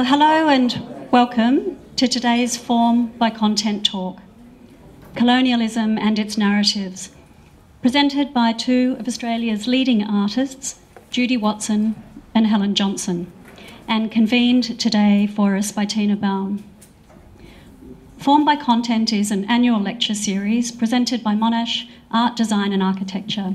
Uh, hello and welcome to today's Form by Content talk Colonialism and Its Narratives, presented by two of Australia's leading artists, Judy Watson and Helen Johnson, and convened today for us by Tina Baum. Form by Content is an annual lecture series presented by Monash Art, Design and Architecture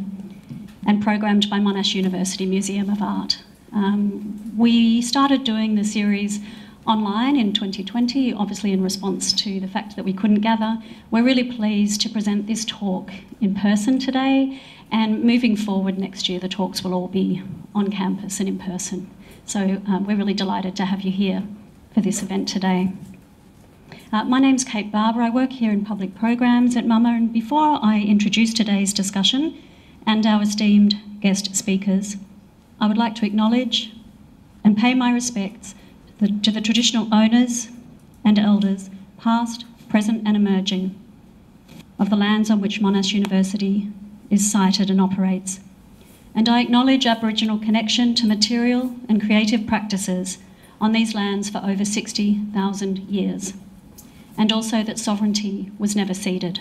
and programmed by Monash University Museum of Art. Um, we started doing the series online in 2020, obviously in response to the fact that we couldn't gather. We're really pleased to present this talk in person today, and moving forward next year, the talks will all be on campus and in person. So um, we're really delighted to have you here for this event today. Uh, my name's Kate Barber. I work here in public programs at MUMA, and before I introduce today's discussion and our esteemed guest speakers, I would like to acknowledge and pay my respects to the, to the traditional owners and elders, past, present, and emerging, of the lands on which Monash University is sited and operates. And I acknowledge Aboriginal connection to material and creative practices on these lands for over 60,000 years, and also that sovereignty was never ceded.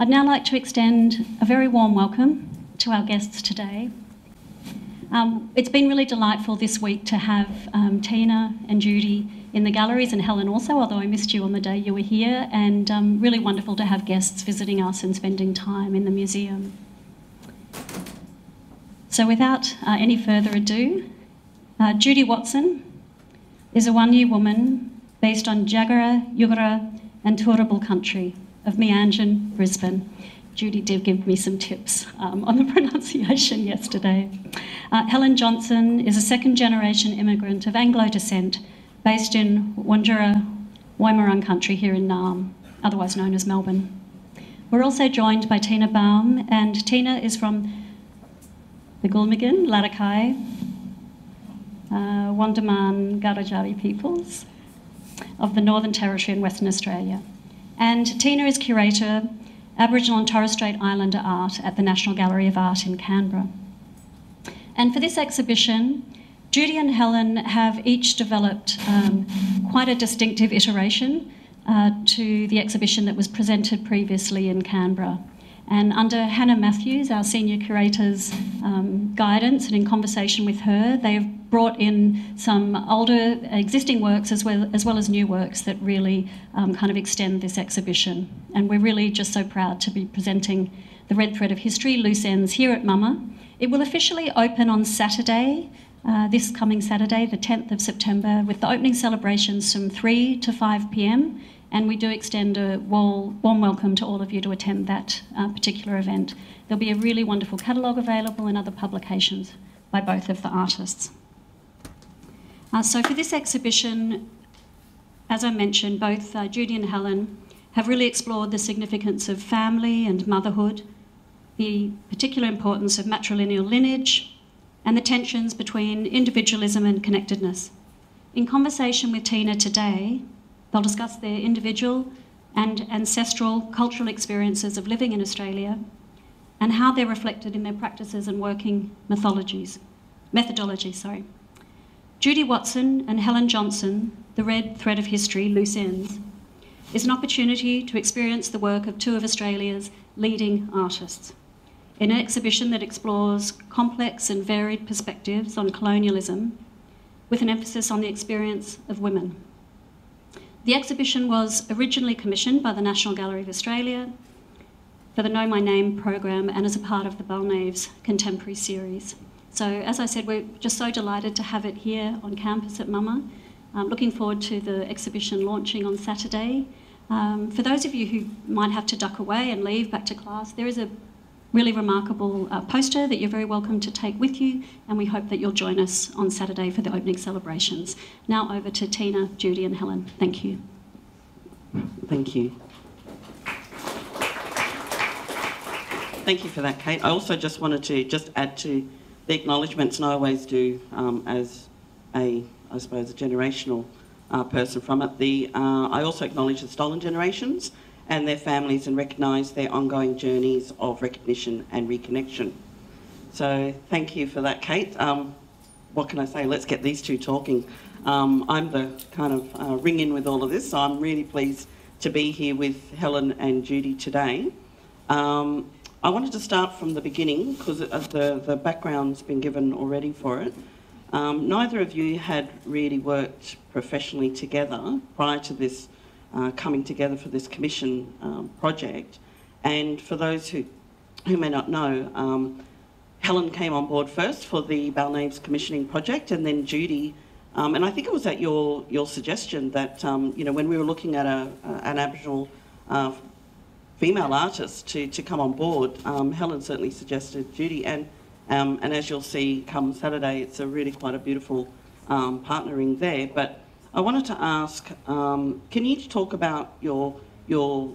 I'd now like to extend a very warm welcome to our guests today um, it's been really delightful this week to have um, Tina and Judy in the galleries and Helen also, although I missed you on the day you were here, and um, really wonderful to have guests visiting us and spending time in the museum. So, without uh, any further ado, uh, Judy Watson is a Waanyi woman based on Jagera, Yuggera, and Turrbal country of Meanjin, Brisbane. Judy did give me some tips um, on the pronunciation yesterday. Uh, Helen Johnson is a second generation immigrant of Anglo descent based in Wurundjeri Woiwurrung country here in Naarm, otherwise known as Melbourne. We're also joined by Tina Baum, and Tina is from the Gulumirrgin, Larrakia, uh, Wardaman, peoples of the Northern Territory in Western Australia. And Tina is curator Aboriginal and Torres Strait Islander art at the National Gallery of Art in Canberra. And for this exhibition, Judy and Helen have each developed um, quite a distinctive iteration uh, to the exhibition that was presented previously in Canberra. And under Hannah Matthews, our senior curator's um, guidance and in conversation with her, they've brought in some older existing works as well as, well as new works that really um, kind of extend this exhibition. And we're really just so proud to be presenting the Red Thread of History, Loose Ends, here at MUMA. It will officially open on Saturday, uh, this coming Saturday, the 10th of September, with the opening celebrations from 3 to 5 pm. And we do extend a warm welcome to all of you to attend that uh, particular event. There'll be a really wonderful catalogue available and other publications by both of the artists. Uh, so for this exhibition, as I mentioned, both uh, Judy and Helen have really explored the significance of family and motherhood, the particular importance of matrilineal lineage, and the tensions between individualism and connectedness. In conversation with Tina today, they'll discuss their individual and ancestral cultural experiences of living in Australia and how they're reflected in their practices and working methodologies. Methodology, sorry. Judy Watson and Helen Johnson, The Red Thread of History, Loose Ends, is an opportunity to experience the work of two of Australia's leading artists in an exhibition that explores complex and varied perspectives on colonialism with an emphasis on the experience of women. The exhibition was originally commissioned by the National Gallery of Australia for the Know My Name program and as a part of the Balnaves Contemporary series. So, as I said, we're just so delighted to have it here on campus at MUMA. Um, looking forward to the exhibition launching on Saturday. Um, for those of you who might have to duck away and leave back to class, there is a really remarkable uh, poster that you're very welcome to take with you, and we hope that you'll join us on Saturday for the opening celebrations. Now over to Tina, Judy, and Helen. Thank you. Thank you. Thank you for that, Kate. I also just wanted to just add to the acknowledgements, and I always do um, as a, I suppose, a generational uh, person from it. The, uh, I also acknowledge the stolen generations and their families and recognise their ongoing journeys of recognition and reconnection. So thank you for that, Kate. Um, what can I say? Let's get these two talking. Um, I'm the kind of uh, ring in with all of this, so I'm really pleased to be here with Helen and Judy today. Um, I wanted to start from the beginning because the, the background's been given already for it. Um, neither of you had really worked professionally together prior to this uh, coming together for this commission um, project. And for those who, who may not know, um, Helen came on board first for the Balnaves commissioning project, and then Judy. Um, and I think it was at your, your suggestion that, um, you know, when we were looking at a, an Aboriginal uh, female artist to, to come on board, um, Helen certainly suggested Judy. And, um, and as you'll see come Saturday, it's a really quite a beautiful partnering there. But I wanted to ask, um, can you talk about your, your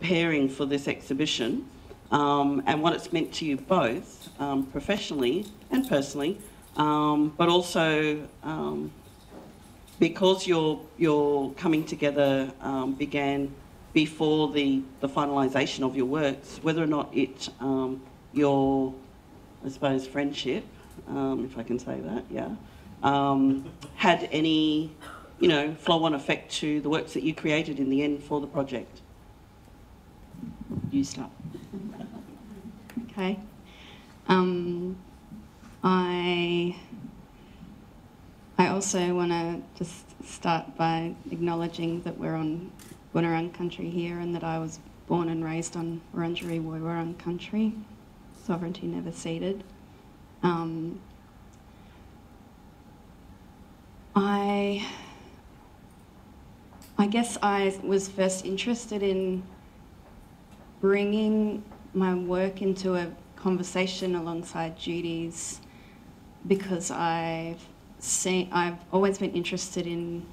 pairing for this exhibition? um, and what it's meant to you both um, professionally and personally, um, but also um, because your your coming together um, began before the, the finalisation of your works, whether or not it um, your I suppose friendship, if I can say that, yeah, had any you know flow-on effect to the works that you created in the end for the project. You start. Okay. Um, I I also want to just start by acknowledging that we're on Bunurong country here and that I was born and raised on Wurundjeri Woiwurrung country, sovereignty never ceded. Um, I I guess I was first interested in bringing my work into a conversation alongside Judy's because I've seen, I've always been interested in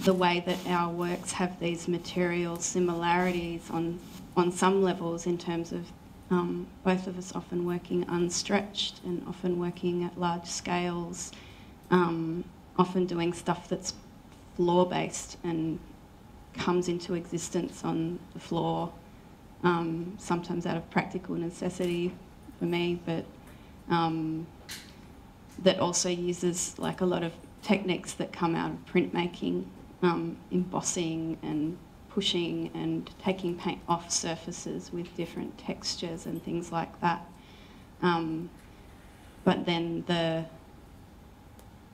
the way that our works have these material similarities on, on some levels in terms of um, both of us often working unstretched and often working at large scales, um, often doing stuff that's floor based and comes into existence on the floor um, sometimes out of practical necessity for me, but um, that also uses like a lot of techniques that come out of printmaking, um, embossing and pushing and taking paint off surfaces with different textures and things like that. Um, but then the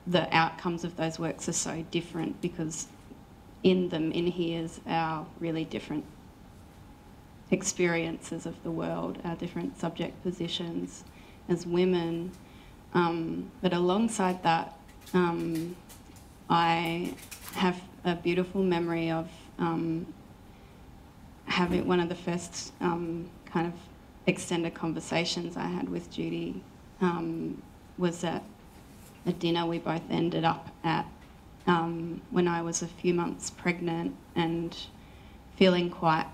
the outcomes of those works are so different because in them inheres our really different experiences of the world, our different subject positions as women. Um, but alongside that, um, I have a beautiful memory of um, having one of the first um, kind of extended conversations I had with Judy um, was at a dinner we both ended up at um, when I was a few months pregnant and feeling quite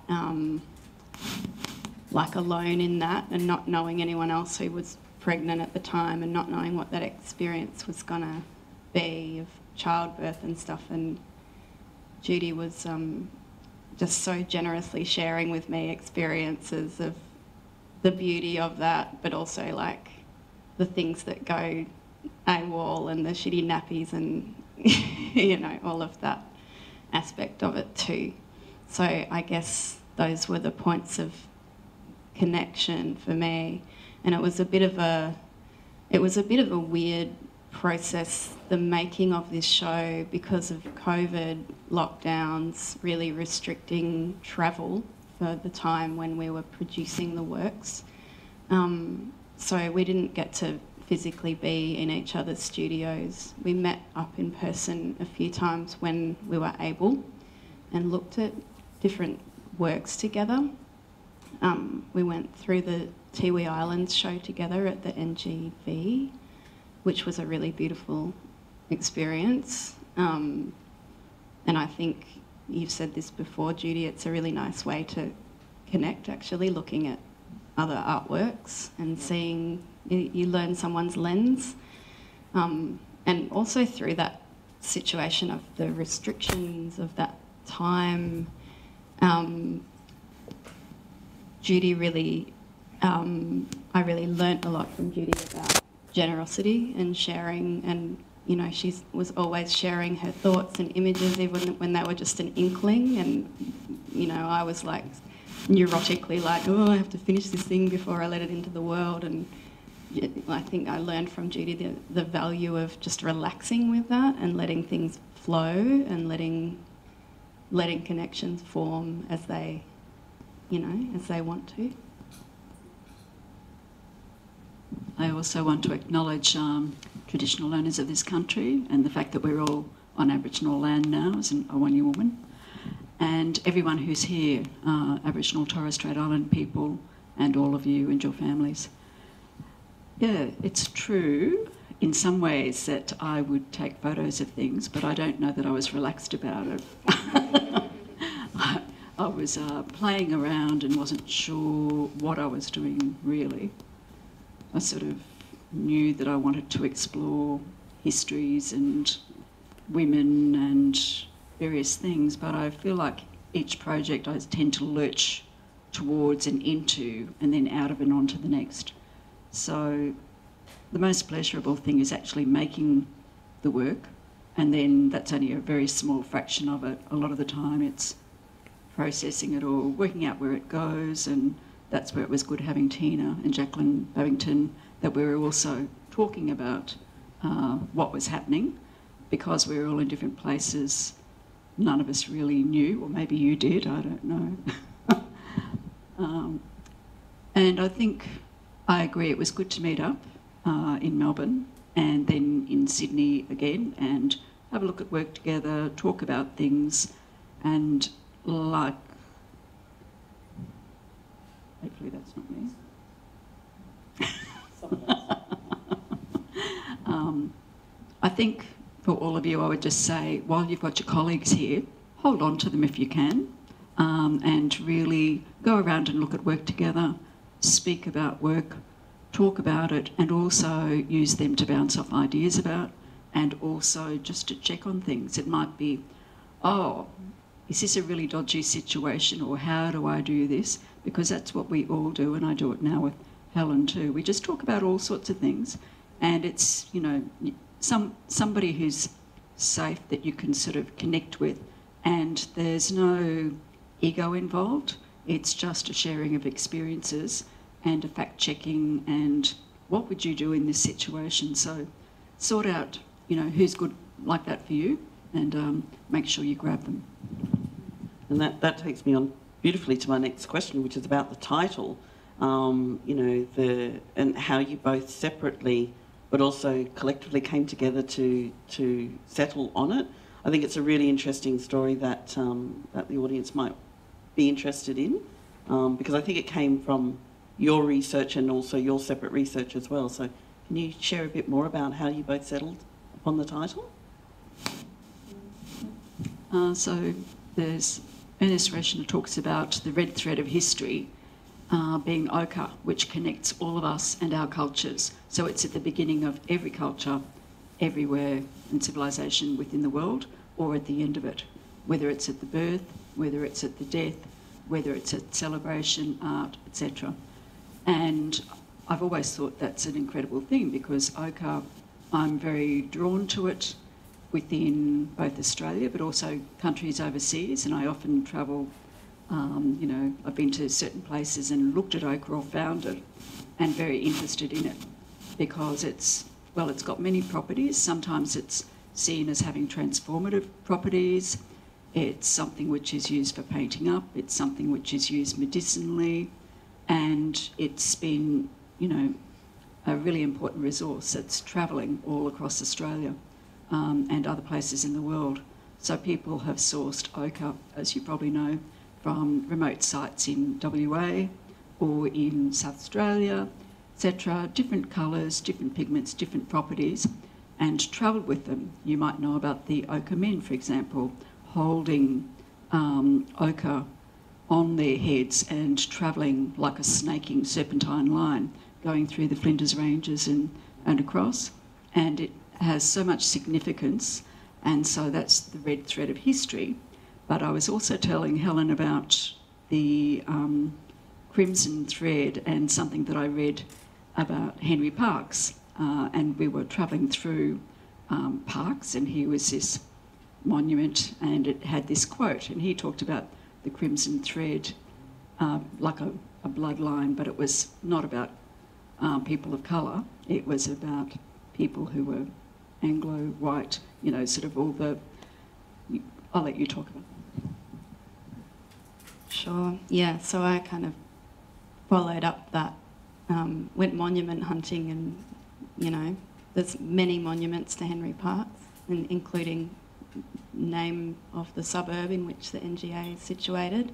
like alone in that and not knowing anyone else who was pregnant at the time and not knowing what that experience was going to be of childbirth and stuff. And Judy was um, just so generously sharing with me experiences of the beauty of that, but also like the things that go AWOL and the shitty nappies and, you know, all of that aspect of it too. So I guess those were the points of connection for me. And it was a bit of a, it was a bit of a weird process, the making of this show because of COVID lockdowns really restricting travel for the time when we were producing the works. Um, so we didn't get to physically be in each other's studios. We met up in person a few times when we were able and looked at different works together. Um, we went through the Tiwi Islands show together at the NGV, which was a really beautiful experience. Um, and I think you've said this before, Judy, it's a really nice way to connect actually, looking at other artworks and seeing, you, you learn someone's lens. Um, and also through that situation of the restrictions of that time um, Judy really, um, I really learnt a lot from Judy about generosity and sharing and you know she was always sharing her thoughts and images even when they were just an inkling and you know i was like neurotically like oh i have to finish this thing before i let it into the world and i think i learned from judy the, the value of just relaxing with that and letting things flow and letting letting connections form as they you know as they want to I also want to acknowledge um, traditional owners of this country and the fact that we're all on Aboriginal land now as an, a Waanyi woman. And everyone who's here, uh, Aboriginal Torres Strait Island people, and all of you and your families. Yeah, it's true in some ways that I would take photos of things, but I don't know that I was relaxed about it. I, I, was uh, playing around and wasn't sure what I was doing really. I sort of knew that I wanted to explore histories and women and various things, but I feel like each project I tend to lurch towards and into and then out of and onto the next. So the most pleasurable thing is actually making the work and then that's only a very small fraction of it. A lot of the time it's processing it all, working out where it goes and that's where it was good having Tina and Jacqueline Babington, that we were also talking about uh, what was happening because we were all in different places. None of us really knew, or maybe you did, I don't know. um, and I think I agree, it was good to meet up uh, in Melbourne and then in Sydney again and have a look at work together, talk about things, and like Hopefully that's not me. um, I think for all of you, I would just say, while you've got your colleagues here, hold on to them if you can, um, and really go around and look at work together, speak about work, talk about it, and also use them to bounce off ideas about, and also just to check on things. It might be, oh, is this a really dodgy situation, or how do I do this? because that's what we all do, and I do it now with Helen too. We just talk about all sorts of things, and it's you know some somebody who's safe that you can sort of connect with, and there's no ego involved. It's just a sharing of experiences and a fact checking and what would you do in this situation. So sort out you know who's good like that for you, and um, make sure you grab them. And that, that takes me on beautifully to my next question, which is about the title. Um, you know, the and how you both separately, but also collectively came together to to settle on it. I think it's a really interesting story that um, that the audience might be interested in, um, because I think it came from your research and also your separate research as well. So, can you share a bit more about how you both settled upon the title? Uh, so there's Ernest Wreschner talks about the red thread of history uh, being ochre, which connects all of us and our cultures. So it's at the beginning of every culture, everywhere in civilization within the world, or at the end of it, whether it's at the birth, whether it's at the death, whether it's at celebration, art, etc. And I've always thought that's an incredible thing because ochre, I'm very drawn to it within both Australia but also countries overseas. And I often travel, um, you know, I've been to certain places and looked at ochre or found it and very interested in it because it's, well, it's got many properties. Sometimes it's seen as having transformative properties. It's something which is used for painting up. It's something which is used medicinally. And it's been, you know, a really important resource that's travelling all across Australia um, and other places in the world. So people have sourced ochre, as you probably know, from remote sites in WA or in South Australia, etc. Different colours, different pigments, different properties, and travelled with them. You might know about the ochre men, for example, holding um, ochre on their heads and travelling like a snaking serpentine line, going through the Flinders Ranges and, and across. And it has so much significance, and so that's the red thread of history. But I was also telling Helen about the um, crimson thread and something that I read about Henry Parkes uh, and we were travelling through um, Parkes, and here was this monument, and it had this quote, and he talked about the crimson thread uh, like a, a bloodline, but it was not about uh, people of colour. It was about people who were Anglo, white, you know, sort of all the. I'll let you talk about. It. Sure. Yeah. So I kind of followed up that, um, went monument hunting, and you know, there's many monuments to Henry Parkes, and including name of the suburb in which the NGA is situated.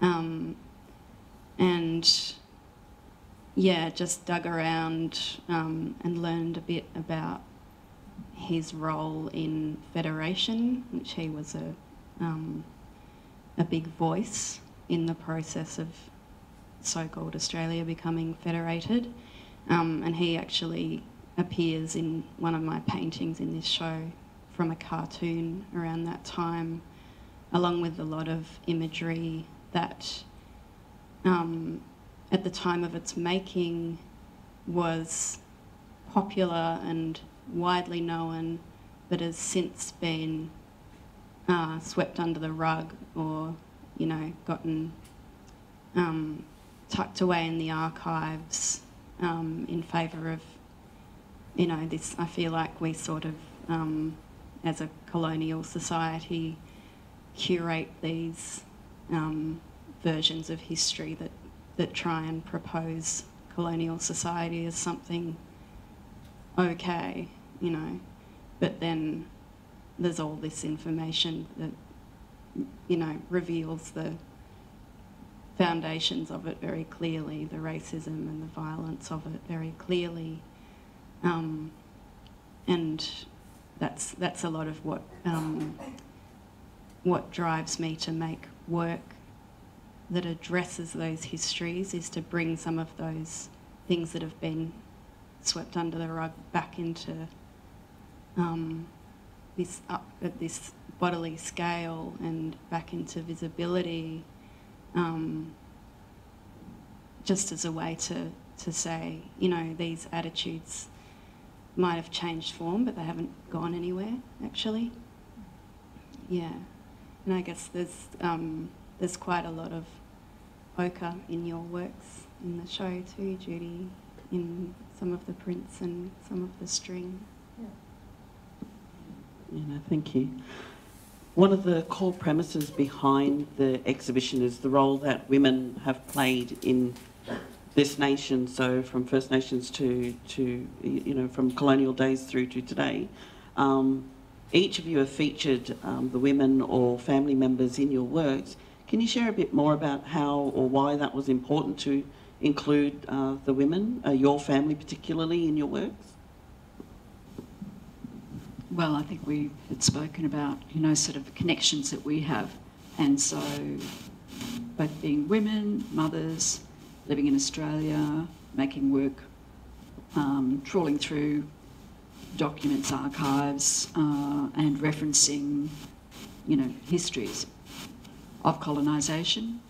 Um, and yeah, just dug around um, and learned a bit about his role in federation, which he was a um, a big voice in the process of so-called Australia becoming federated, um, and he actually appears in one of my paintings in this show from a cartoon around that time, along with a lot of imagery that um, at the time of its making was popular and widely known, but has since been uh, swept under the rug or, you know, gotten um, tucked away in the archives um, in favour of, you know, this. I feel like we sort of, um, as a colonial society, curate these um, versions of history that, that try and propose colonial society as something okay, you know, but then there's all this information that, you know, reveals the foundations of it very clearly, the racism and the violence of it very clearly. Um, and that's, that's a lot of what, um, what drives me to make work that addresses those histories is to bring some of those things that have been swept under the rug back into um, this up at this bodily scale and back into visibility, um, just as a way to to say, you know, these attitudes might have changed form, but they haven't gone anywhere. Actually, yeah, and I guess there's um, there's quite a lot of ochre in your works in the show too, Judy, in some of the prints and some of the string. Yeah. Thank you. One of the core premises behind the exhibition is the role that women have played in this nation. So, from First Nations to, to you know, from colonial days through to today. Um, each of you have featured um, the women or family members in your works. Can you share a bit more about how or why that was important to include uh, the women, uh, your family particularly, in your works? Well, I think we had spoken about, you know, sort of connections that we have. And so, both being women, mothers, living in Australia, making work, um, trawling through documents, archives, uh, and referencing, you know, histories of colonisation,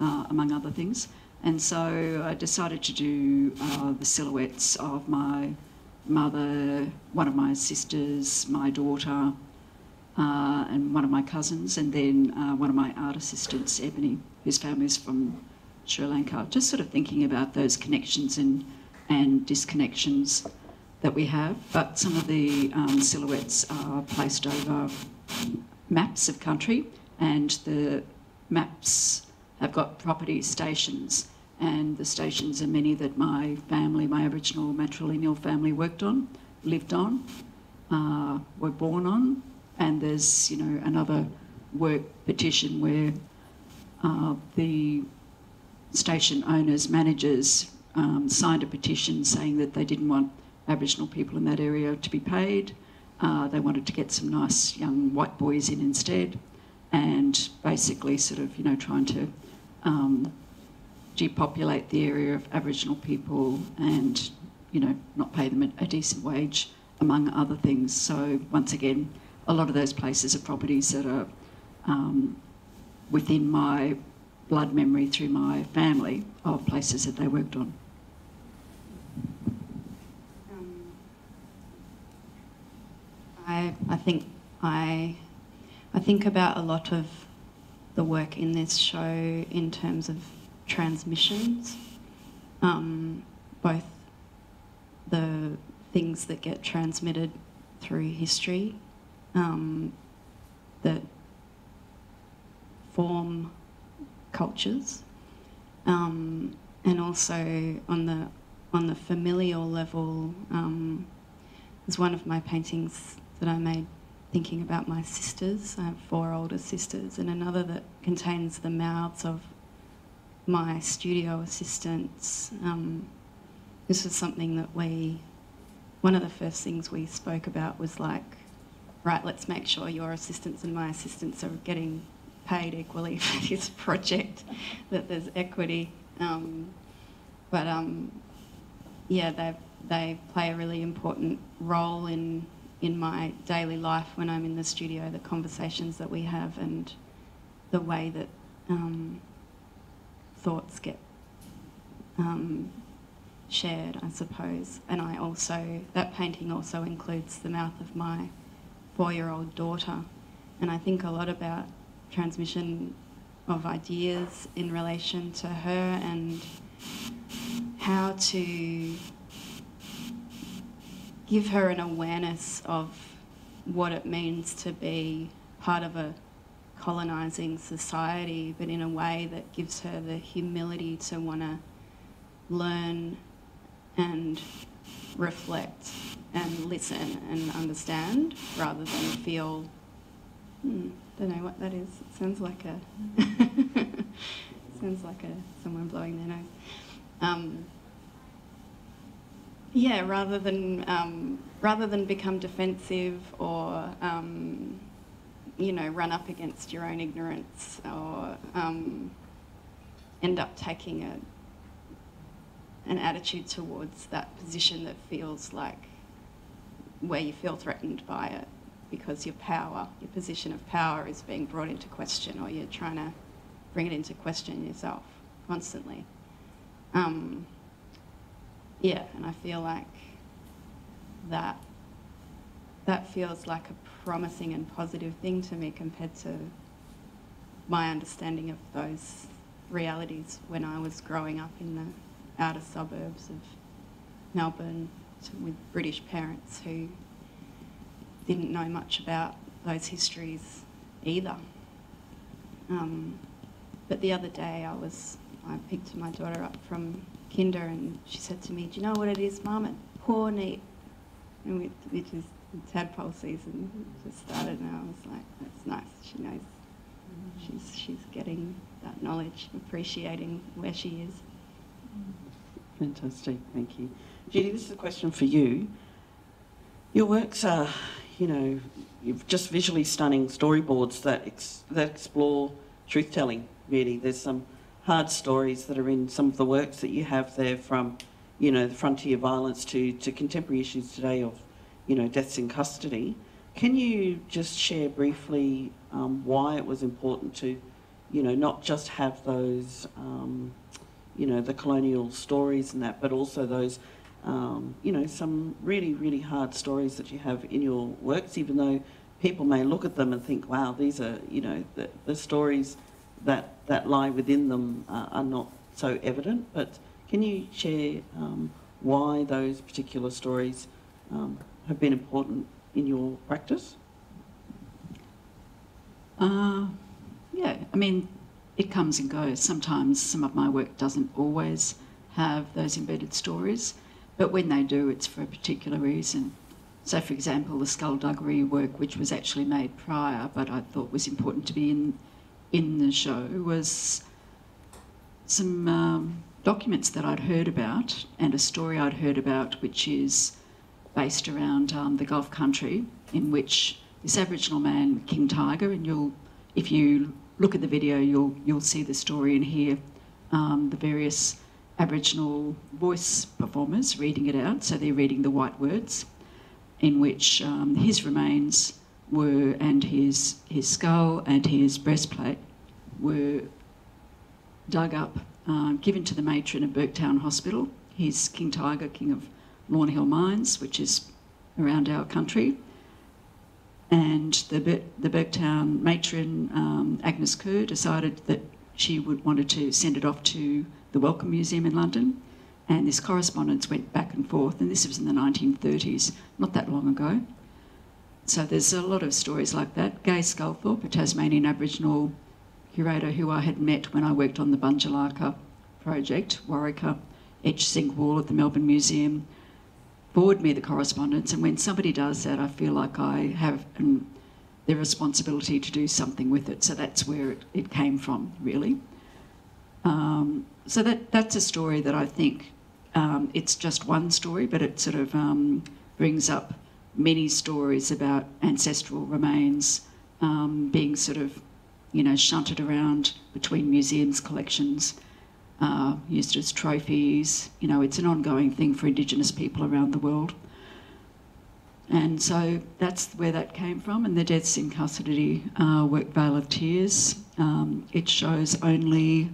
uh, among other things. And so I decided to do uh, the silhouettes of my mother, one of my sisters, my daughter, uh, and one of my cousins, and then uh, one of my art assistants, Ebony, whose family is from Sri Lanka. Just sort of thinking about those connections and, and disconnections that we have. But some of the um, silhouettes are placed over maps of country, and the maps have got property stations, and the stations are many that my family, my Aboriginal matrilineal family, worked on, lived on, uh, were born on, and there's you know another work petition where uh, the station owners, managers um, signed a petition saying that they didn't want Aboriginal people in that area to be paid. Uh, they wanted to get some nice young white boys in instead and basically sort of, you know, trying to um, depopulate the area of Aboriginal people and, you know, not pay them a, decent wage, among other things. So once again, a lot of those places are properties that are um, within my blood memory through my family of places that they worked on. Um, I, I think I, I think about a lot of the work in this show in terms of transmissions, um, both the things that get transmitted through history, um, that form cultures, um, and also on the on the familial level. Um, one of my paintings that I made thinking about my sisters. I have four older sisters, and another that contains the mouths of my studio assistants. Um, this was something that we, one of the first things we spoke about was like, right, let's make sure your assistants and my assistants are getting paid equally for this project, that there's equity. Um, but um, yeah, they they play a really important role in in my daily life when I'm in the studio. The conversations that we have and the way that um, thoughts get um, shared, I suppose. And I also that painting also includes the mouth of my four-year-old daughter, and I think a lot about transmission of ideas in relation to her and how to give her an awareness of what it means to be part of a colonising society, but in a way that gives her the humility to want to learn and reflect and listen and understand rather than feel, hmm, don't know what that is. It sounds like a, sounds like a someone blowing their nose. Um, yeah, rather than um, rather than become defensive or um, you know run up against your own ignorance or um, end up taking a an attitude towards that position that feels like where you feel threatened by it because your power, your position of power is being brought into question or you're trying to bring it into question yourself constantly. Um, yeah, and I feel like that that feels like a promising and positive thing to me compared to my understanding of those realities when I was growing up in the outer suburbs of Melbourne with British parents who didn't know much about those histories either. Um, but the other day I was, I picked my daughter up from kinder and she said to me, do you know what it is, Mum? It poor neat. And we, which is tadpole season just started and I was like, that's nice. She knows. She's, she's getting that knowledge, appreciating where she is. Fantastic, thank you. Judy, this is a question for you. Your works are, you know, just visually stunning storyboards that ex- that explore truth telling. Really, there's some hard stories that are in some of the works that you have there, from, you know, the frontier violence to to contemporary issues today of, you know, deaths in custody. Can you just share briefly um, why it was important to, you know, not just have those, um, you know, the colonial stories and that, but also those um, you know, some really, really hard stories that you have in your works, even though people may look at them and think, wow, these are, you know, the, the stories that, that lie within them uh, are not so evident. But can you share um, why those particular stories um, have been important in your practice? Uh, yeah, I mean, it comes and goes. Sometimes some of my work doesn't always have those embedded stories. But when they do, it's for a particular reason. So, for example, the skullduggery work, which was actually made prior, but I thought was important to be in in the show, was some um, documents that I'd heard about and a story I'd heard about, which is based around um, the Gulf country, in which this Aboriginal man, King Tiger, and you'll, if you look at the video, you'll you'll see the story and hear um, the various Aboriginal voice performers reading it out, so they're reading the white words, in which um, his remains were, and his, his skull and his breastplate were dug up, uh, given to the matron of Burketown Hospital. He's King Tiger, King of Lawn Hill Mines, which is around our country. And the, the Burketown matron, um, Agnes Kerr, decided that she would wanted to send it off to the Wellcome Museum in London. And this correspondence went back and forth, and this was in the 1930s, not that long ago. So there's a lot of stories like that. Gay Sculthorpe, a Tasmanian Aboriginal curator who I had met when I worked on the Bunjilaka project, wurreka etch zinc wall at the Melbourne Museum, forward me the correspondence. And when somebody does that, I feel like I have the responsibility to do something with it. So that's where it, it came from, really. Um, so that that's a story that I think um, it's just one story, but it sort of um, brings up many stories about ancestral remains um, being sort of, you know, shunted around between museums, collections, uh, used as trophies. You know, it's an ongoing thing for Indigenous people around the world. And so that's where that came from. And the Deaths in Custody uh, work, Vale of Tears, um, it shows only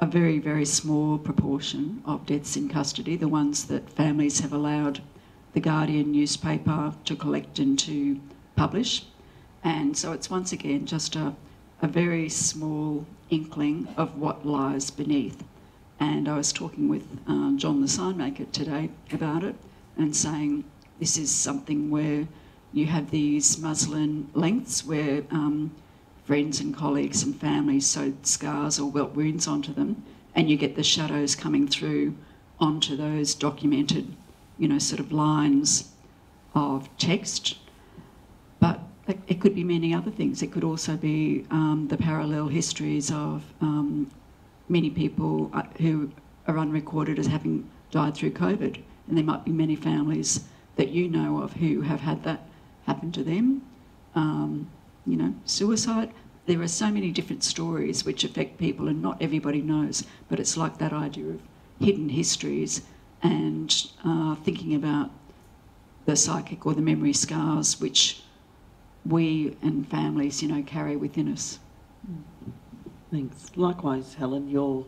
a very, very small proportion of deaths in custody, the ones that families have allowed the Guardian newspaper to collect and to publish. And so it's once again just a, a very small inkling of what lies beneath. And I was talking with uh, John the Signmaker today about it and saying this is something where you have these muslin lengths where um, friends and colleagues and families sewed scars or welt wounds onto them, and you get the shadows coming through onto those documented, you know, sort of lines of text. But it, could be many other things. It could also be um, the parallel histories of um, many people uh, who are unrecorded as having died through COVID, and there might be many families that you know of who have had that happen to them. Um, you know, suicide. There are so many different stories which affect people, and not everybody knows. But it's like that idea of hidden histories and uh, thinking about the psychic or the memory scars which we and families, you know, carry within us. Thanks. Likewise, Helen, your,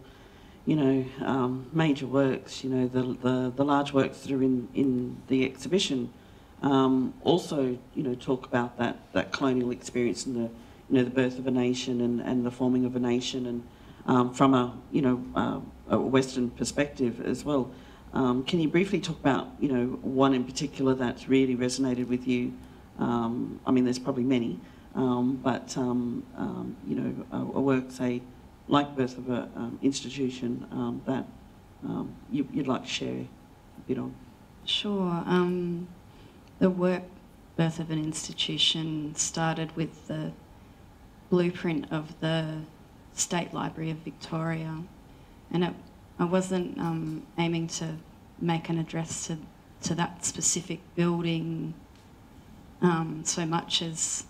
you know, um, major works, you know, the, the, the large works that are in, in the exhibition, um, also, you know, talk about that, that colonial experience and the, you know, the birth of a nation and, and the forming of a nation and um, from a, you know, uh, a Western perspective as well. Um, can you briefly talk about, you know, one in particular that's really resonated with you? Um, I mean, there's probably many, um, but um, um, you know, a, a, work say like Birth of an um, Institution um, that um, you, would like to share a bit on. Sure. The work Birth of an Institution started with the blueprint of the State Library of Victoria, and it, I wasn't aiming to make an address to to that specific building um, so much as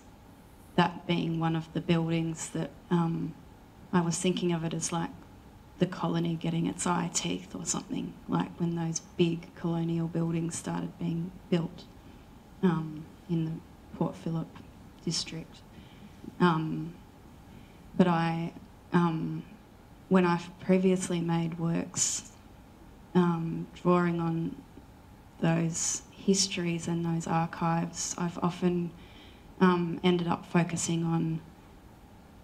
that being one of the buildings that um, I was thinking of it as like the colony getting its eye teeth or something, like when those big colonial buildings started being built um, in the Port Phillip district. Um, but I, um, when I've previously made works um, drawing on those histories and those archives, I've often um, ended up focusing on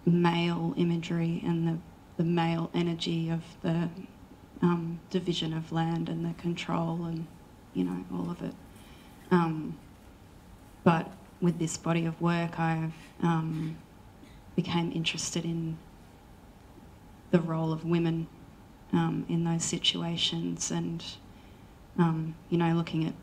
male imagery and the, the male energy of the um, division of land and the control and, you know, all of it. Um, but with this body of work, I've um, became interested in the role of women um, in those situations and, um, you know, looking at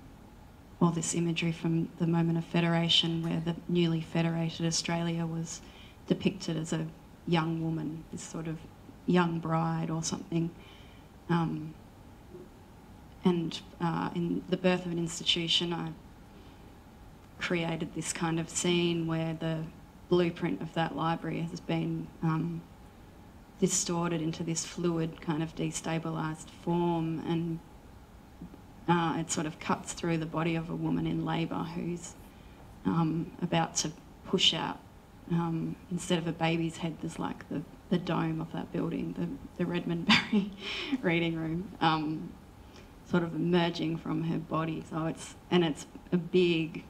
all this imagery from the moment of federation where the newly federated Australia was depicted as a young woman, this sort of young bride or something. Um, and uh, in the birth of an institution, I created this kind of scene where the blueprint of that library has been um, distorted into this fluid, kind of destabilised form and uh, it sort of cuts through the body of a woman in labour who's um, about to push out. Um, instead of a baby's head, there's like the, the dome of that building, the, the Redmond Barry reading room, um, sort of emerging from her body. So it's and it's a big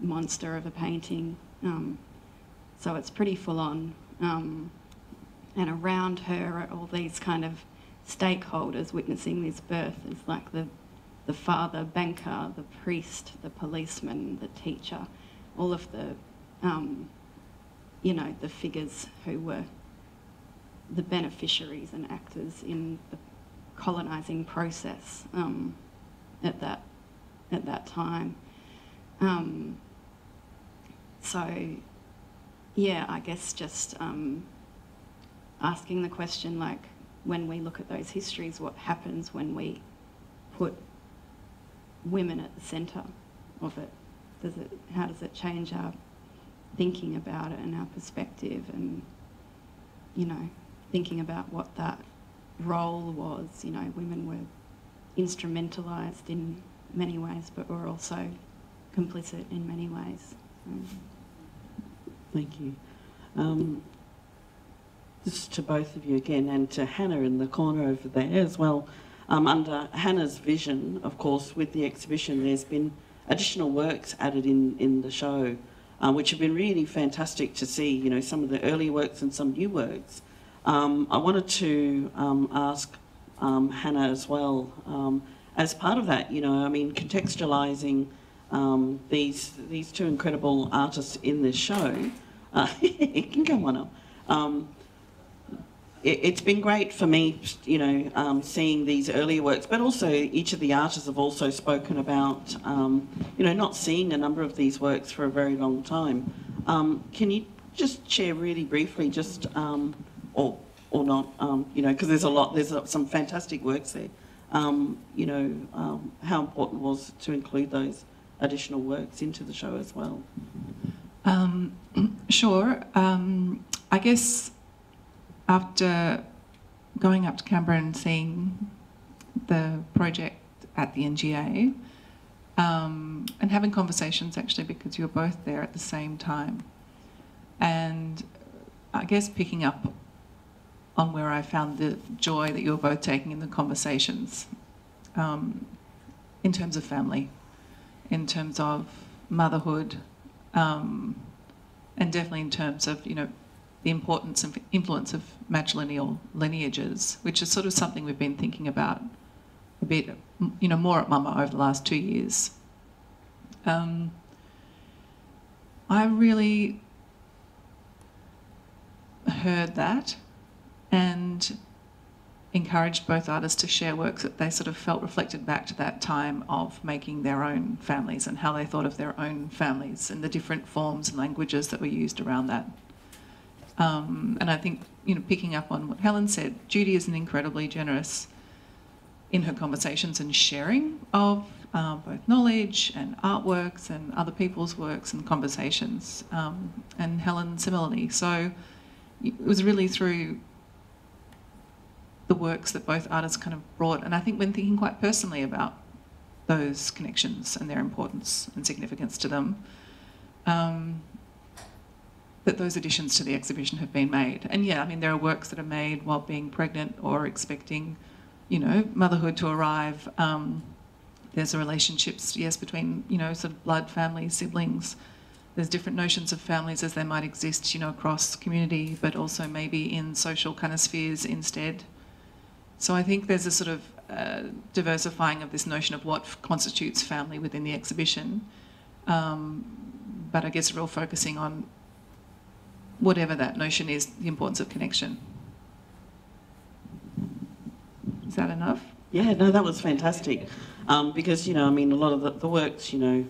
monster of a painting. Um, so it's pretty full on. Um, and around her are all these kind of stakeholders witnessing this birth. It's like the, the father banker, the priest, the policeman, the teacher, all of the, um, you know, the figures who were the beneficiaries and actors in the colonising process um, at that at that time. Um, so, yeah, I guess just um, asking the question like, when we look at those histories, what happens when we put women at the centre of it? Does it? How does it change our thinking about it and our perspective, and you know, thinking about what that role was? You know, women were instrumentalised in many ways, but were also complicit in many ways. Um, Thank you. Um, this is to both of you again, and to Hannah in the corner over there as well. Um, under Hannah's vision, of course, with the exhibition, there's been additional works added in, in the show, um, which have been really fantastic to see. You know, some of the early works and some new works. Um, I wanted to um, ask um, Hannah as well, um, as part of that. You know, I mean, contextualising these these two incredible artists in this show. Uh, it can go on. Um, it, it's been great for me, you know, um, seeing these earlier works, but also each of the artists have also spoken about, um, you know, not seeing a number of these works for a very long time. Um, can you just share really briefly, just um, or or not, um, you know, because there's a lot, there's some fantastic works there. You know, how important was to include those additional works into the show as well? Um, sure. Um, I guess after going up to Canberra and seeing the project at the NGA um, and having conversations actually because you were both there at the same time, and I guess picking up on where I found the joy that you were both taking in the conversations um, in terms of family, in terms of motherhood, um, and definitely in terms of you know the importance and influence of matrilineal lineages, which is sort of something we've been thinking about a bit, you know, more at MUMA over the last two years. Um, I really heard that and encouraged both artists to share works that they sort of felt reflected back to that time of making their own families and how they thought of their own families and the different forms and languages that were used around that. Um, and I think, you know, picking up on what Helen said, Judy is an incredibly generous in her conversations and sharing of uh, both knowledge and artworks and other people's works and conversations. Um, and Helen similarly. So it was really through the works that both artists kind of brought. And I think when thinking quite personally about those connections and their importance and significance to them, um, that those additions to the exhibition have been made. And yeah, I mean, there are works that are made while being pregnant or expecting, you know, motherhood to arrive. Um, there's a relationships, yes, between, you know, sort of blood family, siblings. There's different notions of families as they might exist, you know, across community, but also maybe in social kind of spheres instead. So I think there's a sort of uh, diversifying of this notion of what constitutes family within the exhibition. Um, but I guess real focusing on whatever that notion is, the importance of connection. Is that enough? Yeah, no, that was fantastic. Um, because, you know, I mean, a lot of the, the works, you know,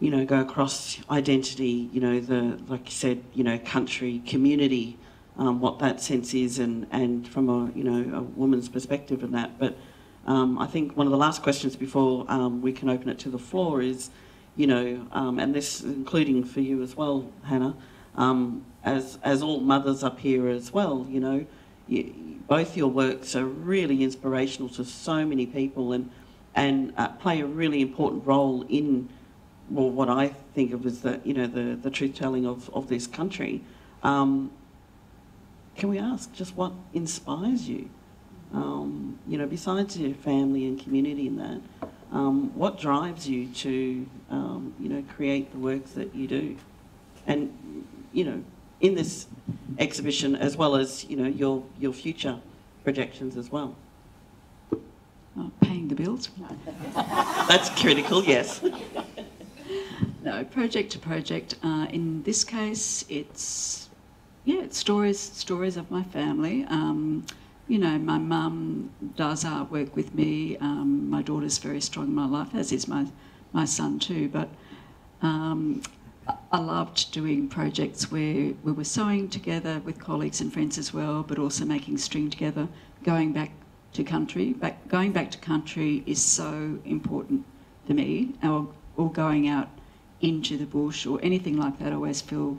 you know, go across identity, you know, the, like you said, you know, country, community, um, what that sense is and, and from a, you know, a woman's perspective and that. But um, I think one of the last questions before um, we can open it to the floor is, you know, um, and this including for you as well, Hannah, um, as, as all mothers up here as well, you know, you, both your works are really inspirational to so many people and, and uh, play a really important role in well, what I think of as the, you know, the, the truth telling of, of this country. Um, can we ask just what inspires you? Um, you know, besides your family and community and that, um, what drives you to, um, you know, create the works that you do? and you know, in this exhibition as well as you know your your future projections as well. Uh, paying the bills. That's critical, yes. No, project to project. Uh, in this case, it's yeah, stories stories of my family. Um, you know, my mum does artwork with me. Um, my daughter's very strong in my life, as is my my son too. But um, I- I loved doing projects where we were sewing together with colleagues and friends as well, but also making string together, going back to country. Back, going back to country is so important for me, or, or going out into the bush or anything like that. I always feel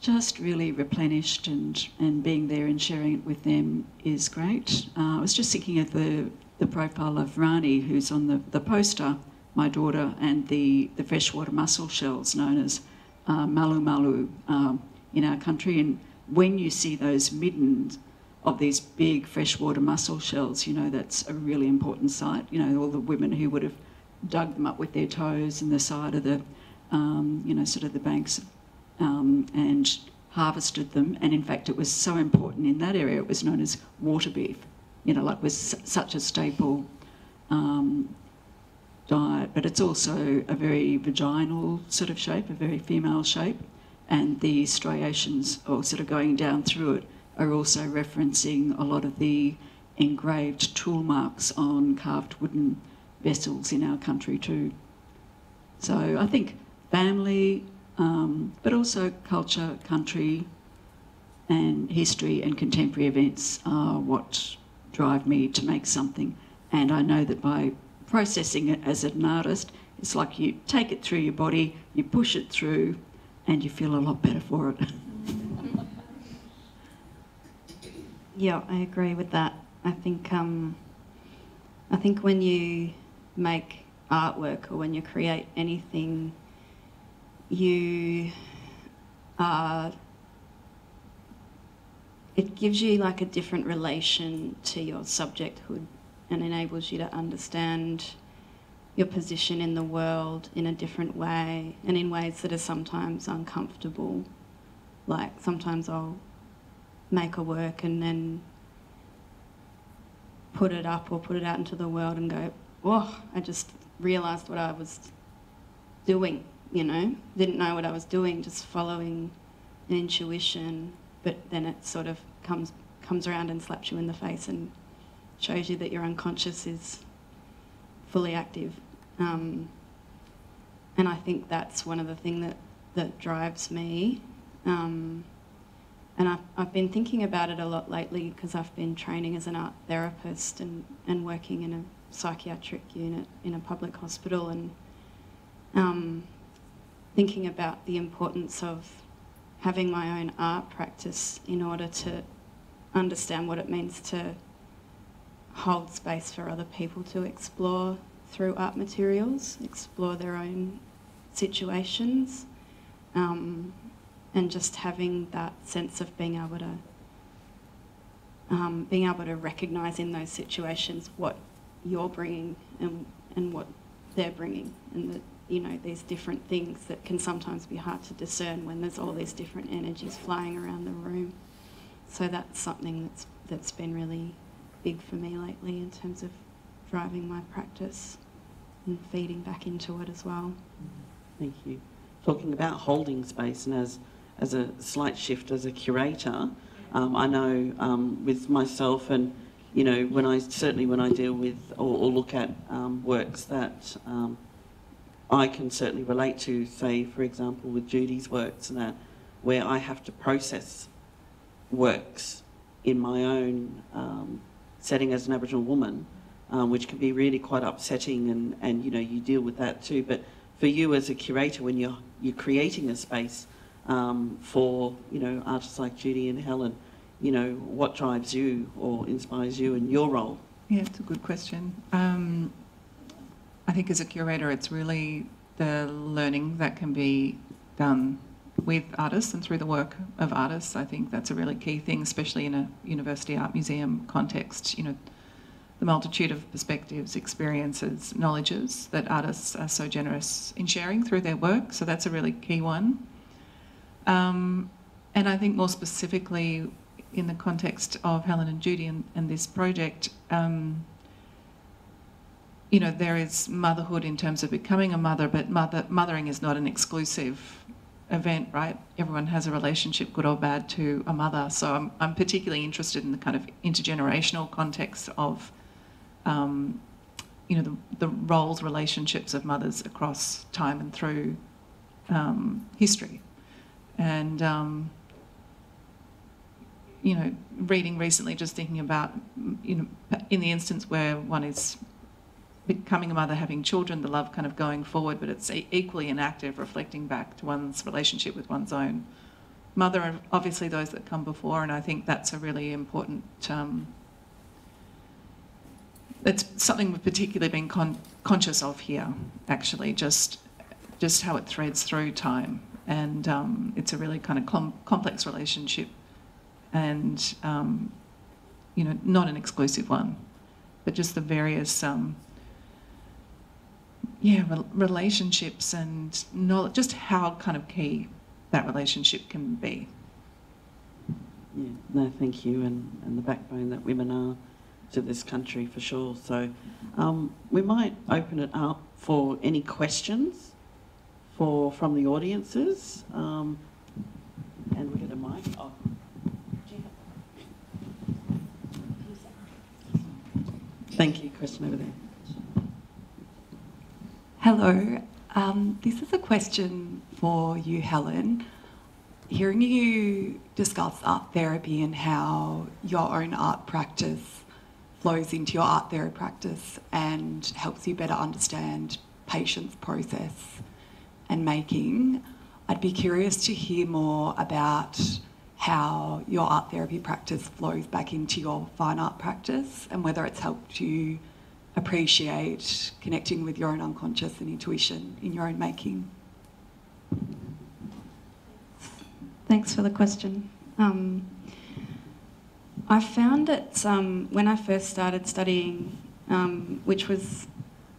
just really replenished and, and being there and sharing it with them is great. Uh, I was just thinking of the, the profile of Rani, who's on the, the poster, my daughter, and the, the freshwater mussel shells known as uh, malu malu um, in our country. And when you see those middens of these big freshwater mussel shells, you know that's a really important sight. You know, all the women who would have dug them up with their toes and the side of the, um, you know, sort of the banks um, and harvested them. And in fact, it was so important in that area, it was known as water beef. You know, like was such a staple um, diet. But it's also a very vaginal sort of shape, a very female shape. And the striations, or sort of going down through it, are also referencing a lot of the engraved tool marks on carved wooden vessels in our country too. So I think family, um, but also culture, country, and history and contemporary events are what drive me to make something. And I know that by processing it as an artist, it's like you take it through your body, you push it through, and you feel a lot better for it. Yeah, I agree with that. I think um, I think when you make artwork or when you create anything, you are. It gives you like a different relation to your subjecthood and enables you to understand your position in the world in a different way and in ways that are sometimes uncomfortable. Like sometimes I'll make a work and then put it up or put it out into the world and go, oh, I just realised what I was doing, you know, didn't know what I was doing, just following an intuition, but then it sort of comes comes around and slaps you in the face and shows you that your unconscious is fully active. Um, and I think that's one of the things that, that drives me. Um, and I've, I've been thinking about it a lot lately because I've been training as an art therapist and, and working in a psychiatric unit in a public hospital and um, thinking about the importance of having my own art practice in order to understand what it means to hold space for other people to explore through art materials, explore their own situations. Um, and just having that sense of being able to um, being able to recognise in those situations what you're bringing and and what they're bringing, and that you know these different things that can sometimes be hard to discern when there's all these different energies flying around the room. So that's something that's that's been really big for me lately in terms of driving my practice and feeding back into it as well. Thank you. Talking about holding space, and as as a slight shift as a curator, um, I know um, with myself and you know when I certainly when I deal with or, or look at um, works that um, I can certainly relate to, say for example with Judy's works and that, where I have to process works in my own um, setting as an Aboriginal woman, um, which can be really quite upsetting, and, and you know you deal with that too. But for you as a curator, when you're you're creating a space um, for you know artists like Judy and Helen, you know what drives you or inspires you in your role? Yeah, it's a good question. Um, I think as a curator, it's really the learning that can be done with artists and through the work of artists. I think that's a really key thing, especially in a university art museum context. You know, the multitude of perspectives, experiences, knowledges that artists are so generous in sharing through their work. So that's a really key one. Um, and I think more specifically in the context of Helen and Judy and, and this project, um, you know, there is motherhood in terms of becoming a mother, but mother, mothering is not an exclusive event, right? Everyone has a relationship, good or bad, to a mother. So I'm, I'm particularly interested in the kind of intergenerational context of, um, you know, the, the roles, relationships of mothers across time and through um, history. And, um, you know, reading recently, just thinking about, you know, in the instance where one is becoming a mother, having children, the love kind of going forward, but it's equally inactive, reflecting back to one's relationship with one's own mother, and obviously those that come before. And I think that's a really important. Um, it's something we've particularly been con- conscious of here, actually, just just how it threads through time, and um, it's a really kind of com- complex relationship, and um, you know, not an exclusive one, but just the various um, yeah, re- relationships and knowledge, just how kind of key that relationship can be. Yeah, no, thank you, and, and the backbone that women are to this country for sure. So um, we might open it up for any questions for from the audiences. Um, and we get a mic. Oh. Thank you. Question over there. Hello. Um, this is a question for you, Helen. Hearing you discuss art therapy and how your own art practice flows into your art therapy practice and helps you better understand patients' process and making, I'd be curious to hear more about how your art therapy practice flows back into your fine art practice and whether it's helped you appreciate connecting with your own unconscious and intuition in your own making? Thanks for the question. Um, I found it um, when I first started studying, um, which was,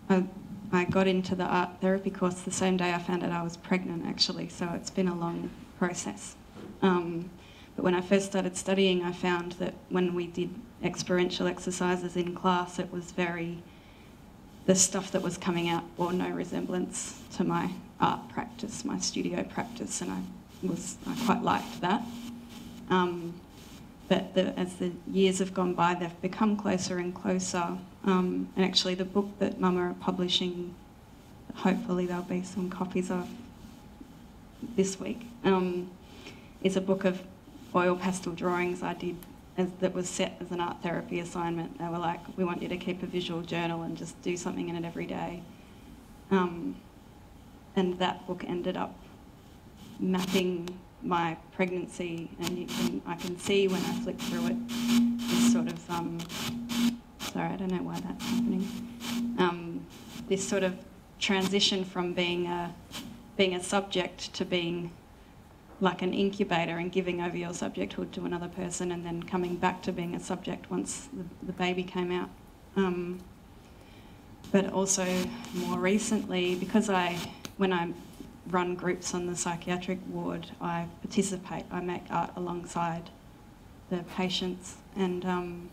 I, I got into the art therapy course the same day I found out I was pregnant, actually, so it's been a long process. Um, but when I first started studying, I found that when we did experiential exercises in class, it was very, the stuff that was coming out bore no resemblance to my art practice, my studio practice, and I was, I quite liked that. Um, but the, as the years have gone by, they've become closer and closer. Um, and actually, the book that MUMA are publishing, hopefully there'll be some copies of this week, um, is a book of oil pastel drawings I did as, that was set as an art therapy assignment. They were like, we want you to keep a visual journal and just do something in it every day. Um, and that book ended up mapping my pregnancy, and can, I can see when I flick through it, this sort of, um, sorry, I don't know why that's happening, um, this sort of transition from being a, being a subject to being like an incubator and giving over your subjecthood to another person and then coming back to being a subject once the, the baby came out. Um, but also more recently, because I, when I run groups on the psychiatric ward, I participate, I make art alongside the patients and um,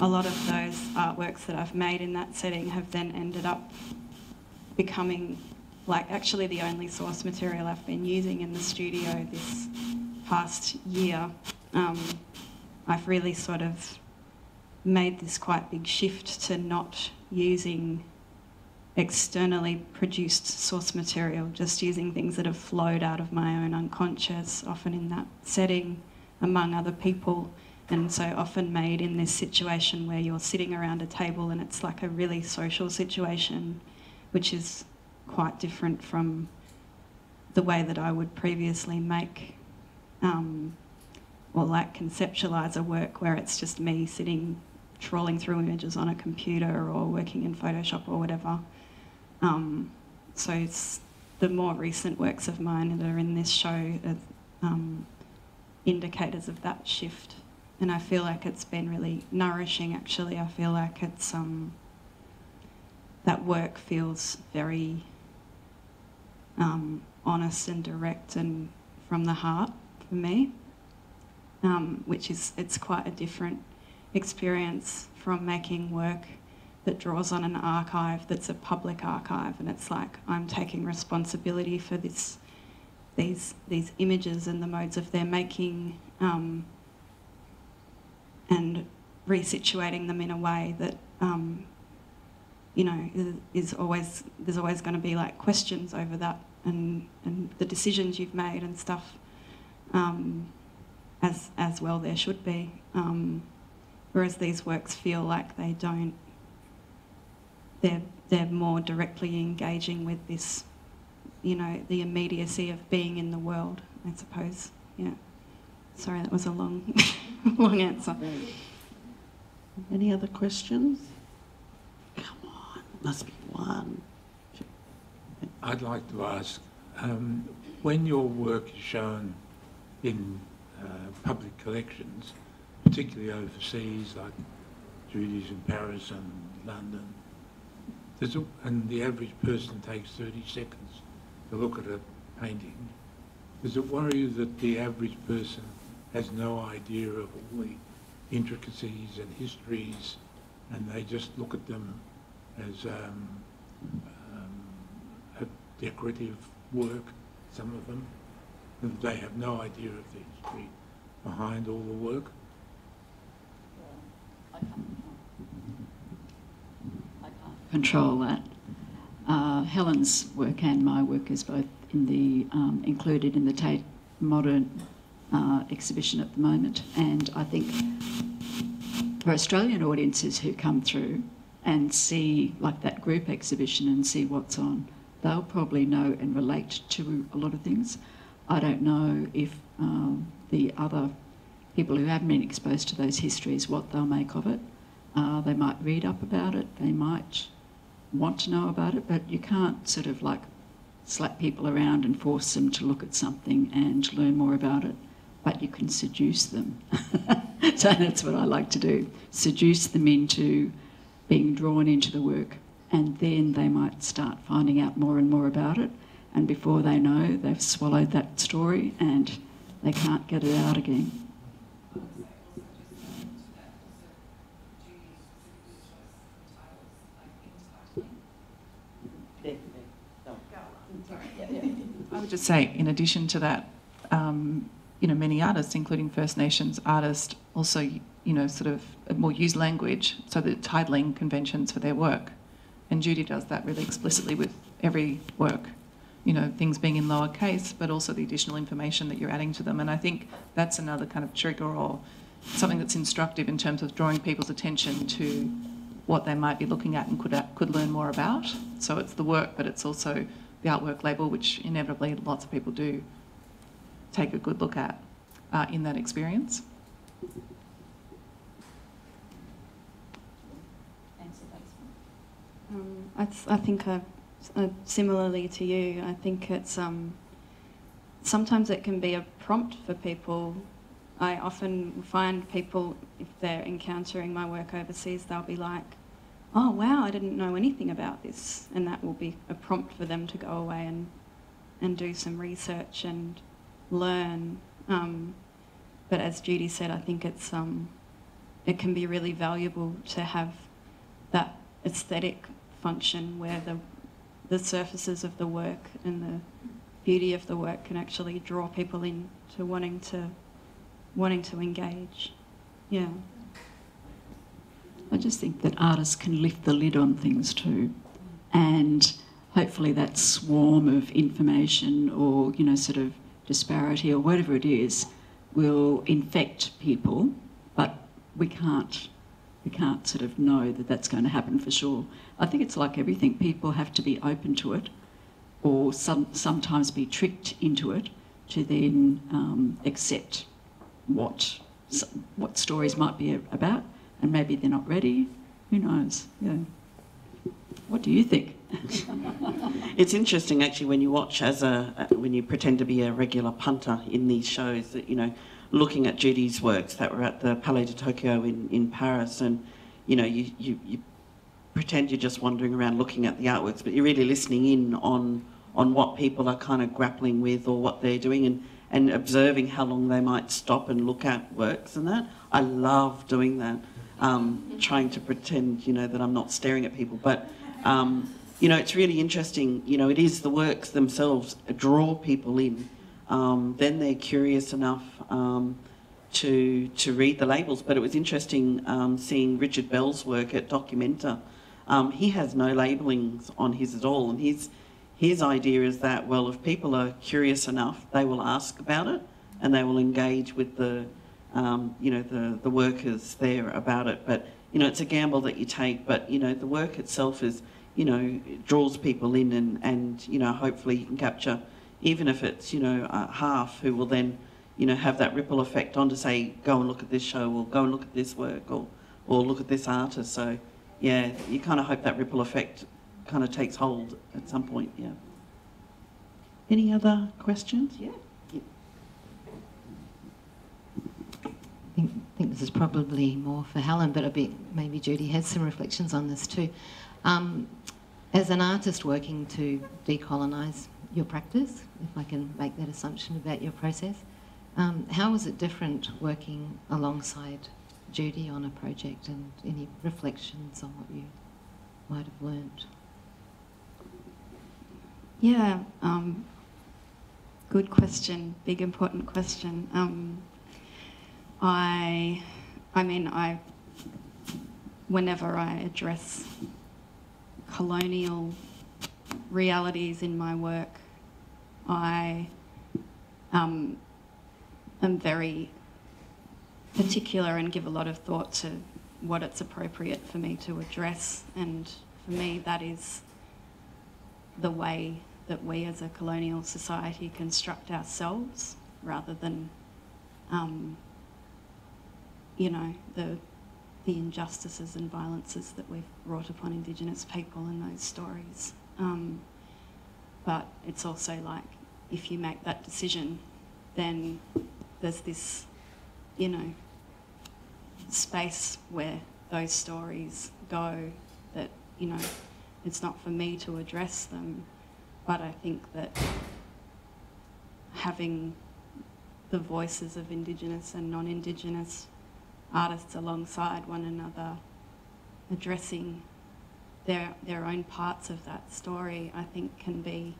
a lot of those artworks that I've made in that setting have then ended up becoming like actually the only source material I've been using in the studio this past year. Um, I've really sort of made this quite big shift to not using externally produced source material, just using things that have flowed out of my own unconscious, often in that setting among other people. And so often made in this situation where you're sitting around a table and it's like a really social situation, which is quite different from the way that I would previously make um, or like conceptualize a work where it's just me sitting trawling through images on a computer or working in Photoshop or whatever. Um, so it's the more recent works of mine that are in this show are um, indicators of that shift. And I feel like it's been really nourishing actually. I feel like it's um, that work feels very um, honest and direct and from the heart for me, um, which is it's quite a different experience from making work that draws on an archive that's a public archive, and it's like I'm taking responsibility for this, these these images and the modes of their making, um, and resituating them in a way that um, you know is always there's always going to be like questions over that and and the decisions you've made and stuff. Um, as as well, there should be. Um, whereas these works feel like they don't they're they're more directly engaging with this, you know, the immediacy of being in the world. I suppose. Yeah. Sorry, that was a long, long answer. Any other questions? Must be one. I'd like to ask, um, when your work is shown in uh, public collections, particularly overseas, like Judy's in Paris and London, it, and the average person takes 30 seconds to look at a painting, does it worry you that the average person has no idea of all the intricacies and histories and they just look at them as um, um, a decorative work, some of them, and they have no idea of the history behind all the work? I can't control that. Uh, Helen's work and my work is both in the um, included in the Tate Modern uh, exhibition at the moment, and I think for Australian audiences who come through and see like that group exhibition and see what's on, they'll probably know and relate to a lot of things. I don't know if um, the other people who haven't been exposed to those histories what they'll make of it. Uh, they might read up about it. They might want to know about it, but you can't sort of like slap people around and force them to look at something and learn more about it. But you can seduce them. so that's what I like to do seduce them into being drawn into the work, and then they might start finding out more and more about it. And before they know, they've swallowed that story and they can't get it out again. I would just say, in addition to that, um, you know, many artists, including First Nations artists, also, you know, sort of more use language, so the titling conventions for their work. And Judy does that really explicitly with every work. You know, things being in lower case, but also the additional information that you're adding to them. And I think that's another kind of trigger or something that's instructive in terms of drawing people's attention to what they might be looking at and could could learn more about. So it's the work, but it's also the artwork label, which inevitably lots of people do take a good look at uh, in that experience. Um, I, th- I think uh, uh, similarly to you, I think it's um, sometimes it can be a prompt for people. I often find people, if they're encountering my work overseas, they'll be like, oh wow, I didn't know anything about this, and that will be a prompt for them to go away and and do some research and learn. Um, but as Judy said, I think it's um, it can be really valuable to have that aesthetic function where the the surfaces of the work and the beauty of the work can actually draw people in to wanting to wanting to engage. Yeah. I just think that artists can lift the lid on things too. And hopefully that swarm of information or, you know, sort of disparity or whatever it is will infect people, but we can't we can't sort of know that that's going to happen for sure. I think it's like everything. People have to be open to it or some, sometimes be tricked into it to then um, accept what, what stories might be about and maybe they're not ready. Who knows? Yeah. What do you think? it's interesting actually when you watch as a when you pretend to be a regular punter in these shows that you know looking at Judy's works that were at the Palais de Tokyo in, in Paris and you know you, you, you pretend you're just wandering around looking at the artworks but you're really listening in on on what people are kind of grappling with or what they're doing and and observing how long they might stop and look at works and that. I love doing that, um, trying to pretend, you know, that I'm not staring at people. But, um, you know, it's really interesting. You know, it is the works themselves draw people in. Um, then they're curious enough um, to to read the labels. But it was interesting um, seeing Richard Bell's work at Documenta. Um, he has no labelings on his at all, and his his idea is that well, if people are curious enough, they will ask about it and they will engage with the um, you know the the workers there about it. But you know, it's a gamble that you take. But you know, the work itself is you know draws people in, and and you know hopefully you can capture even if it's you know uh, half who will then you know have that ripple effect on to say go and look at this show or go and look at this work or or look at this artist. So yeah, you kind of hope that ripple effect kind of takes hold at some point. Yeah. Any other questions? Yeah. I think, think this is probably more for Helen, but I bet maybe Judy has some reflections on this too. Um, as an artist working to decolonise your practice, if I can make that assumption about your process, um, how was it different working alongside Judy on a project and any reflections on what you might have learned? Yeah, um, good question. Big important question. Um, I, I mean, I, whenever I address colonial realities in my work, I um, am very particular and give a lot of thought to what it's appropriate for me to address. And for me, that is the way that we as a colonial society construct ourselves rather than, um, you know, the, the injustices and violences that we've wrought upon Indigenous people in those stories. Um, but it's also like if you make that decision, then there's this, you know, space where those stories go that, you know, it's not for me to address them, but I think that having the voices of Indigenous and non Indigenous artists alongside one another, addressing their, their own parts of that story, I think can be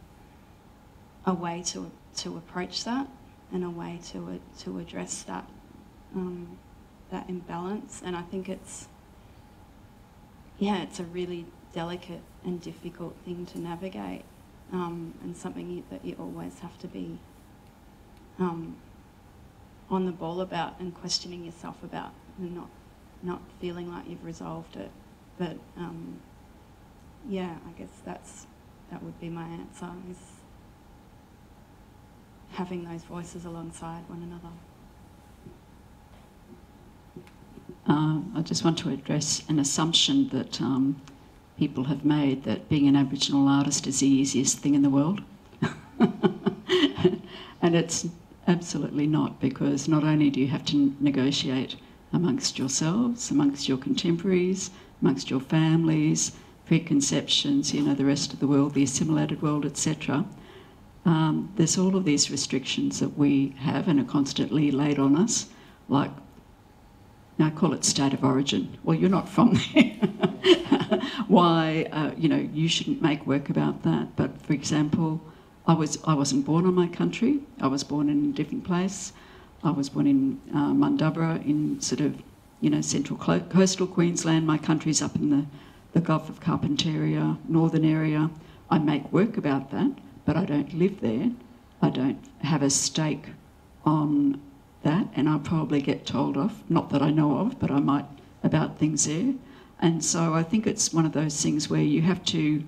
a way to, to approach that and a way to, to address that, um, that imbalance. And I think it's, yeah, it's a really delicate and difficult thing to navigate um, and something you, that you always have to be um, on the ball about and questioning yourself about and not, not feeling like you've resolved it. But um, yeah, I guess that's, that would be my answer is having those voices alongside one another. Um, I just want to address an assumption that um, people have made that being an Aboriginal artist is the easiest thing in the world. and it's absolutely not, because not only do you have to negotiate amongst yourselves, amongst your contemporaries, amongst your families, preconceptions, you know, the rest of the world, the assimilated world, etc. Um, there's all of these restrictions that we have and are constantly laid on us, like I call it state of origin. Well, you're not from there. Why, uh, you know, you shouldn't make work about that. But for example, I was I wasn't born on my country. I was born in a different place. I was born in uh, in sort of, you know, central coastal Queensland. My country's up in the, the Gulf of Carpentaria, northern area. I make work about that, but I don't live there. I don't have a stake on that, and I'll probably get told off. Not that I know of, but I might about things there. And so I think it's one of those things where you have to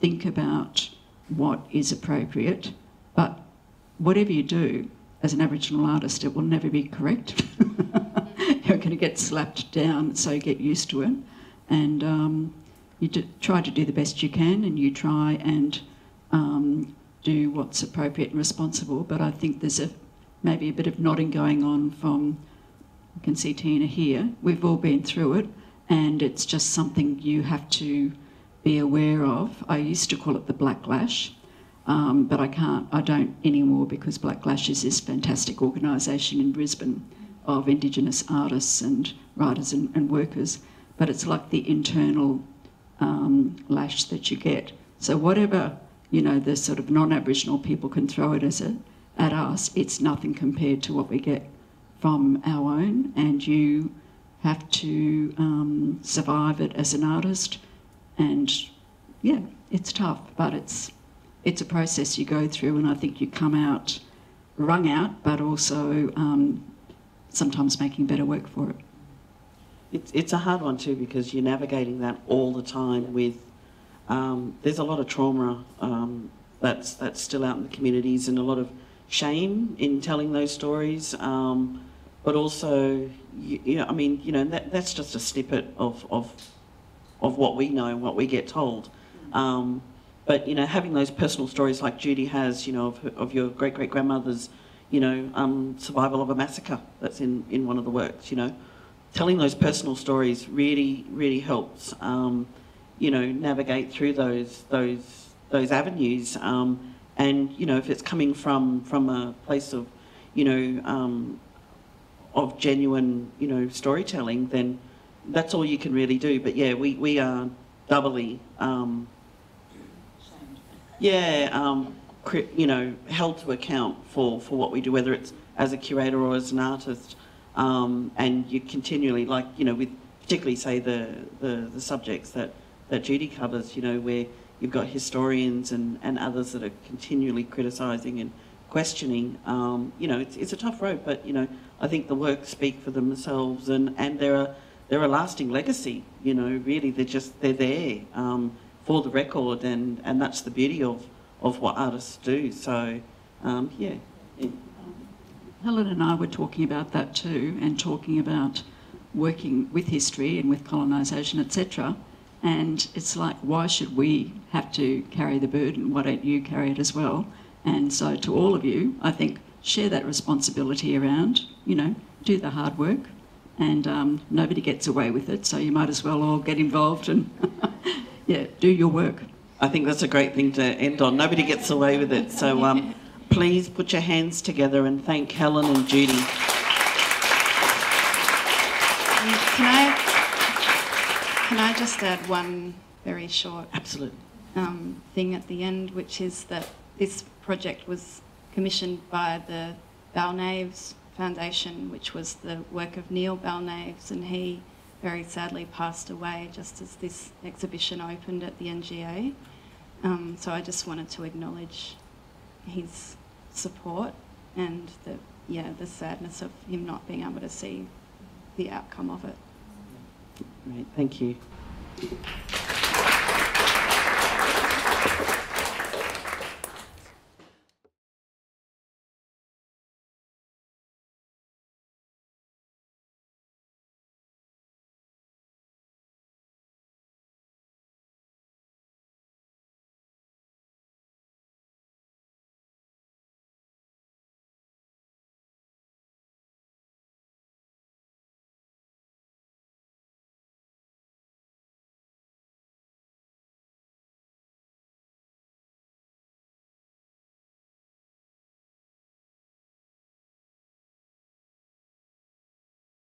think about what is appropriate, but whatever you do as an Aboriginal artist, it will never be correct. You're going to get slapped down, so get used to it. And um, you try to do the best you can, and you try and um, do what's appropriate and responsible. But I think there's a maybe a bit of nodding going on from, I can see Tina here. We've all been through it, and it's just something you have to be aware of. I used to call it the blacklash. Um, but I can't, I don't anymore because Blaklash is this fantastic organisation in Brisbane of Indigenous artists and writers and, and workers. But it's like the internal um, lash that you get. So whatever you know the sort of non-Aboriginal people can throw it as a, at us, it's nothing compared to what we get from our own. And you have to um, survive it as an artist. And yeah, it's tough, but it's it's a process you go through, and I think you come out wrung out, but also um, sometimes making better work for it. It's, it's a hard one too because you're navigating that all the time with, um, there's a lot of trauma um, that's, that's still out in the communities and a lot of shame in telling those stories. Um, but also, you, you know, I mean, you know, that, that's just a snippet of, of, of what we know and what we get told. Um, but, you know, having those personal stories like Judy has, you know, of, of your great great grandmother's, you know, um, survival of a massacre that's in, in one of the works, you know, telling those personal stories really, really helps, um, you know, navigate through those, those, those avenues. Um, and, you know, if it's coming from, from a place of, you know, um, of genuine, you know, storytelling, then that's all you can really do. But yeah, we, we are doubly, um, yeah, um, you know, held to account for, for what we do, whether it's as a curator or as an artist. Um, and you continually, like, you know, with particularly, say, the, the, the subjects that, that Judy covers, you know, where you've got historians and, and others that are continually criticising and questioning. Um, you know, it's, it's a tough road, but, you know, I think the works speak for themselves and, and they're a, they're a lasting legacy, you know, really, they're just, they're there um, for the record and, and that's the beauty of, of what artists do. So, um, yeah. Helen and I were talking about that too, and talking about working with history and with colonisation, etc. And it's like, why should we have to carry the burden? Why don't you carry it as well? And so, to all of you, I think share that responsibility around. You know, do the hard work, and um, nobody gets away with it. So you might as well all get involved and yeah, do your work. I think that's a great thing to end on. Nobody gets away with it. So um, please put your hands together and thank Helen and Judy. Can I, can I just add one very short Absolutely. um, thing at the end, which is that this project was commissioned by the Balnaves Foundation, which was the work of Neil Balnaves, and he very sadly passed away just as this exhibition opened at the NGA. Um, so I just wanted to acknowledge his support and the yeah the sadness of him not being able to see the outcome of it. Great. Thank you.